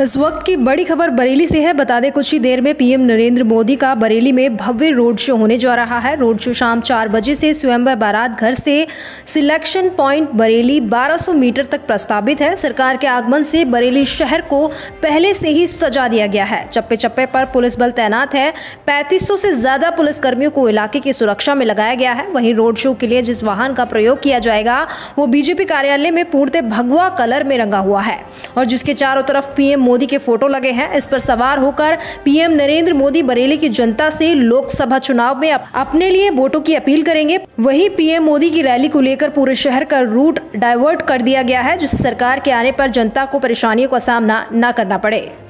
इस वक्त की बड़ी खबर बरेली से है। बता दें, कुछ ही देर में पीएम नरेंद्र मोदी का बरेली में भव्य रोड शो होने जा रहा है। रोड शो शाम चार बजे से स्वयं बारात घर से सिलेक्शन पॉइंट बरेली 1200 मीटर तक प्रस्तावित है। सरकार के आगमन से बरेली शहर को पहले से ही सजा दिया गया है। चप्पे चप्पे पर पुलिस बल तैनात है। पैंतीस से ज़्यादा पुलिस कर्मियों को इलाके की सुरक्षा में लगाया गया है। वहीं रोड शो के लिए जिस वाहन का प्रयोग किया जाएगा, वो बीजेपी कार्यालय में पूर्णतः भगवा कलर में रंगा हुआ है और जिसके चारों तरफ़ पीएम मोदी के फ़ोटो लगे हैं। इस पर सवार होकर पीएम नरेंद्र मोदी बरेली की जनता से लोकसभा चुनाव में अपने लिए वोटों की अपील करेंगे। वहीं पीएम मोदी की रैली को लेकर पूरे शहर का रूट डाइवर्ट कर दिया गया है, जिससे सरकार के आने पर जनता को परेशानियों का सामना न करना पड़े।